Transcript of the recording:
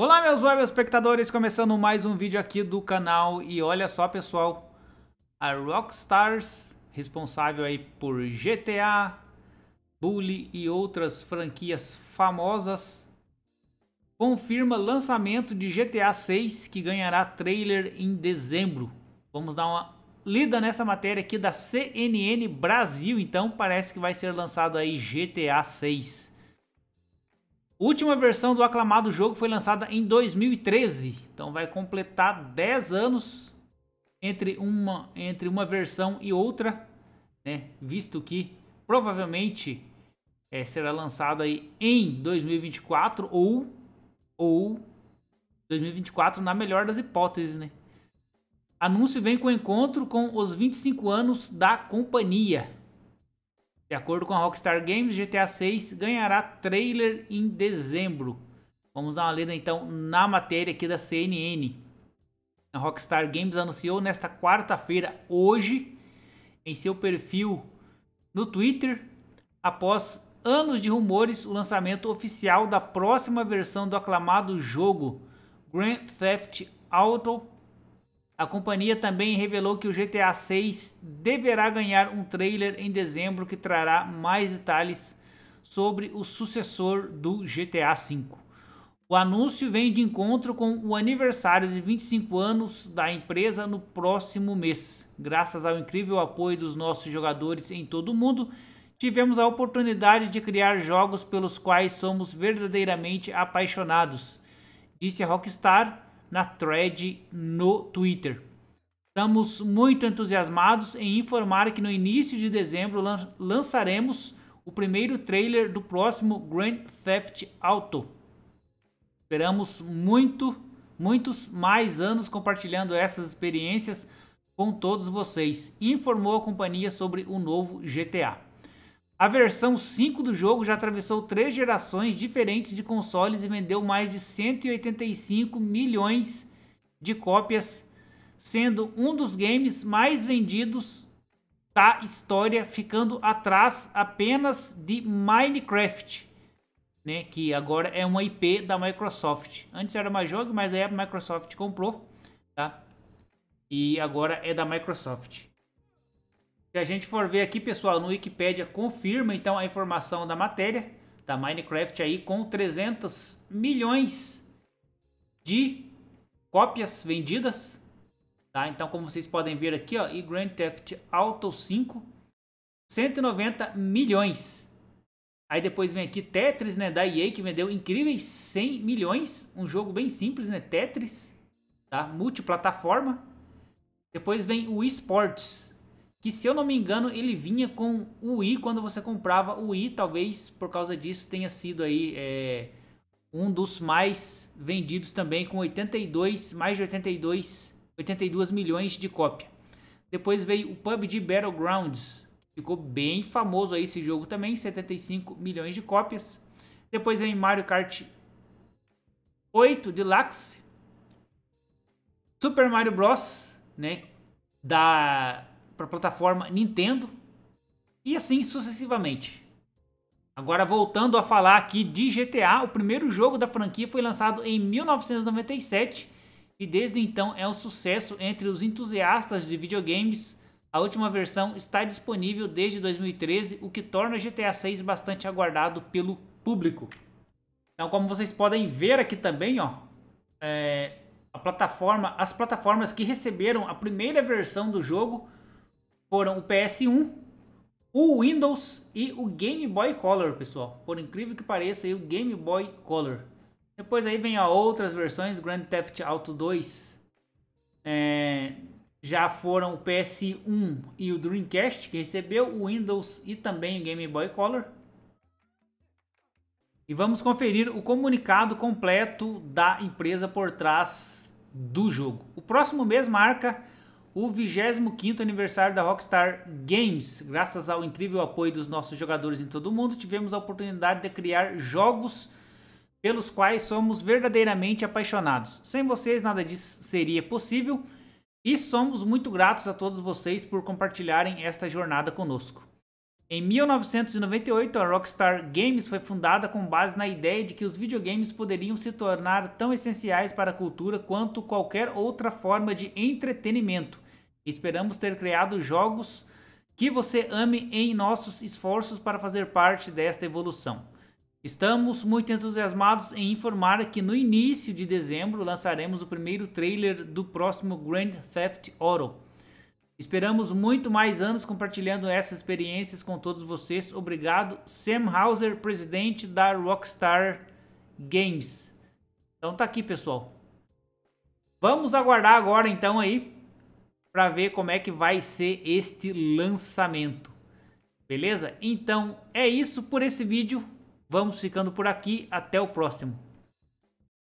Olá meus web espectadores, começando mais um vídeo aqui do canal e olha só pessoal, a Rockstars, responsável aí por GTA, Bully e outras franquias famosas, confirma lançamento de GTA 6 que ganhará trailer em dezembro. Vamos dar uma lida nessa matéria aqui da CNN Brasil, então parece que vai ser lançado aí GTA 6. Última versão do aclamado jogo foi lançada em 2013, então vai completar 10 anos entre uma, entre uma versão e outra, né? visto que provavelmente é, será lançado aí em 2024 ou, ou 2024 na melhor das hipóteses. Né? Anúncio vem com encontro com os 25 anos da companhia. De acordo com a Rockstar Games, GTA 6 ganhará trailer em dezembro. Vamos dar uma lida então na matéria aqui da CNN. A Rockstar Games anunciou nesta quarta-feira, hoje, em seu perfil no Twitter, após anos de rumores, o lançamento oficial da próxima versão do aclamado jogo Grand Theft Auto a companhia também revelou que o GTA 6 deverá ganhar um trailer em dezembro que trará mais detalhes sobre o sucessor do GTA 5. O anúncio vem de encontro com o aniversário de 25 anos da empresa no próximo mês. Graças ao incrível apoio dos nossos jogadores em todo o mundo, tivemos a oportunidade de criar jogos pelos quais somos verdadeiramente apaixonados, disse a Rockstar na thread no Twitter. Estamos muito entusiasmados em informar que no início de dezembro lançaremos o primeiro trailer do próximo Grand Theft Auto. Esperamos muito, muitos mais anos compartilhando essas experiências com todos vocês, informou a companhia sobre o novo GTA. A versão 5 do jogo já atravessou três gerações diferentes de consoles e vendeu mais de 185 milhões de cópias, sendo um dos games mais vendidos da história, ficando atrás apenas de Minecraft, né, que agora é uma IP da Microsoft. Antes era uma jogo, mas aí a Microsoft comprou, tá? E agora é da Microsoft. Se a gente for ver aqui, pessoal, no Wikipedia confirma então a informação da matéria da Minecraft aí com 300 milhões de cópias vendidas, tá? Então, como vocês podem ver aqui, ó, e Grand Theft Auto 5 190 milhões. Aí depois vem aqui Tetris, né, da EA que vendeu incríveis 100 milhões, um jogo bem simples, né, Tetris, tá? Multiplataforma. Depois vem o eSports, que se eu não me engano ele vinha com o i quando você comprava o i, talvez por causa disso tenha sido aí é, um dos mais vendidos também com 82, mais de 82, 82 milhões de cópia. Depois veio o PUBG Battlegrounds, ficou bem famoso aí esse jogo também, 75 milhões de cópias. Depois vem Mario Kart 8 Deluxe, Super Mario Bros, né, da para a plataforma Nintendo e assim sucessivamente. Agora voltando a falar aqui de GTA, o primeiro jogo da franquia foi lançado em 1997 e desde então é um sucesso entre os entusiastas de videogames. A última versão está disponível desde 2013, o que torna GTA 6 bastante aguardado pelo público. Então, como vocês podem ver aqui também, ó, é, a plataforma, as plataformas que receberam a primeira versão do jogo foram o PS1, o Windows e o Game Boy Color, pessoal. Por incrível que pareça, aí, o Game Boy Color. Depois aí vem a outras versões, Grand Theft Auto 2. É, já foram o PS1 e o Dreamcast, que recebeu o Windows e também o Game Boy Color. E vamos conferir o comunicado completo da empresa por trás do jogo. O próximo mês marca o 25º aniversário da Rockstar Games. Graças ao incrível apoio dos nossos jogadores em todo o mundo, tivemos a oportunidade de criar jogos pelos quais somos verdadeiramente apaixonados. Sem vocês nada disso seria possível e somos muito gratos a todos vocês por compartilharem esta jornada conosco. Em 1998, a Rockstar Games foi fundada com base na ideia de que os videogames poderiam se tornar tão essenciais para a cultura quanto qualquer outra forma de entretenimento. Esperamos ter criado jogos que você ame em nossos esforços para fazer parte desta evolução. Estamos muito entusiasmados em informar que no início de dezembro lançaremos o primeiro trailer do próximo Grand Theft Auto. Esperamos muito mais anos compartilhando essas experiências com todos vocês. Obrigado, Sam Hauser, presidente da Rockstar Games. Então tá aqui, pessoal. Vamos aguardar agora então aí para ver como é que vai ser este lançamento. Beleza? Então é isso por esse vídeo. Vamos ficando por aqui. Até o próximo.